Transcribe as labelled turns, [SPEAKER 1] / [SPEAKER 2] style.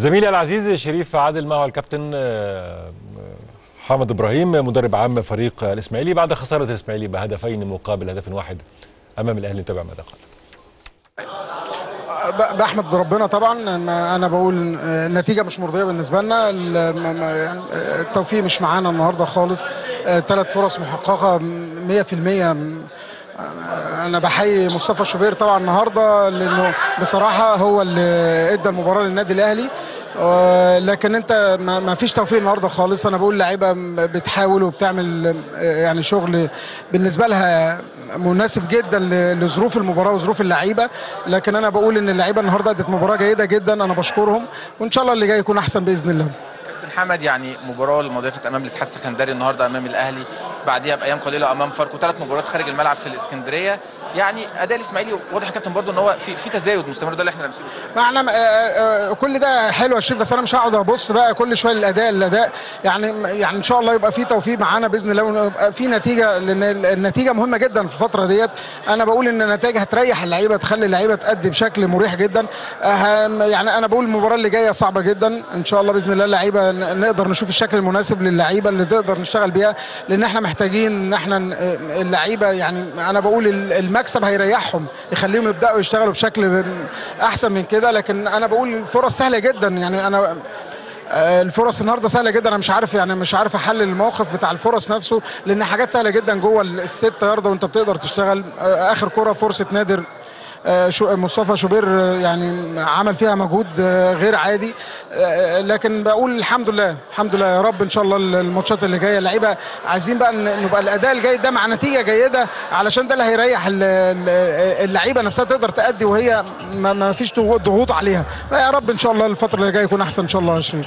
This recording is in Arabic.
[SPEAKER 1] زميلي العزيز شريف عادل معه الكابتن آه، حامد إبراهيم مدرب عام فريق الإسماعيلي بعد خسارة الإسماعيلي بهدفين مقابل هدف واحد أمام الأهلي نتابع ماذا قال؟
[SPEAKER 2] بحمد ربنا طبعا. أنا بقول آه، النتيجه مش مرضية بالنسبة لنا. يعني، آه، التوفيق مش معانا النهارده خالص. ثلاث فرص محققة م- 100% م- آه، أنا بحيي مصطفى شوبير طبعا النهارده لأنه بصراحة هو اللي إدى المباراة للنادي الأهلي. آه، لكن أنت ما فيش توفيق النهارده خالص. أنا بقول لعيبة بتحاول وبتعمل آه، يعني شغل بالنسبة لها مناسب جدا لظروف المباراة وظروف اللعيبة. لكن أنا بقول إن اللعيبة النهارده ادت مباراة جيدة جدا. أنا بشكرهم وإن شاء الله اللي جاي يكون أحسن بإذن الله.
[SPEAKER 3] كابتن حمد يعني مباراة كانت أمام الاتحاد السكندري النهارده أمام الأهلي بعديها بأيام قليلة أمام فاركو ثلاث مباريات خارج الملعب في الإسكندرية. يعني أداء الإسماعيلي واضح يا كابتن برضه إن هو في في تزايد مستمر ده اللي إحنا لامسينه
[SPEAKER 2] ما إحنا آه، آه، كل ده حلو يا بس أنا مش هقعد أبص بقى كل شوية للأداء الاداء يعني يعني إن شاء الله يبقى في توفيق معانا بإذن الله ويبقى في نتيجة لأن النتيجة مهمة جدا في الفترة ديت. أنا بقول إن النتائج هتريح اللعيبة تخلي اللعيبة تأدي بشكل مريح جدا. يعني أنا بقول المباراة اللي جاية صعبة جدا. إن شاء الله بإذن الله اللعيبة نقدر نشوف الشكل المناسب للعيبة اللي تقدر نشتغل بيها لأن إحنا محتاجين إن إحنا اللعيبة يعني أنا بقول ال- المكسب هيريحهم يخليهم يبدأوا يشتغلوا بشكل أحسن من كده لكن أنا بقول الفرص سهلة جدا. يعني أنا آه، الفرص النهارده سهلة جدا. أنا مش عارف يعني مش عارف أحلل الموقف بتاع الفرص نفسه لأن حاجات سهلة جدا جوه الست يارده وأنت بتقدر تشتغل. آه، آخر كرة فرصة نادر مصطفى شوبير آه، يعني عمل فيها مجهود آه، غير عادي. آه، لكن بقول الحمد لله الحمد لله يا رب إن شاء الله الماتشات اللي جاية. اللعيبة عايزين بقى نبقى الأداء الجيد ده مع نتيجة جيدة علشان ده اللي هيريح ال- ال- اللعيبة نفسها تقدر تأدي وهي ما فيش ضغوط عليها. يا رب إن شاء الله الفترة اللي جاية يكون أحسن إن شاء الله يا شريف.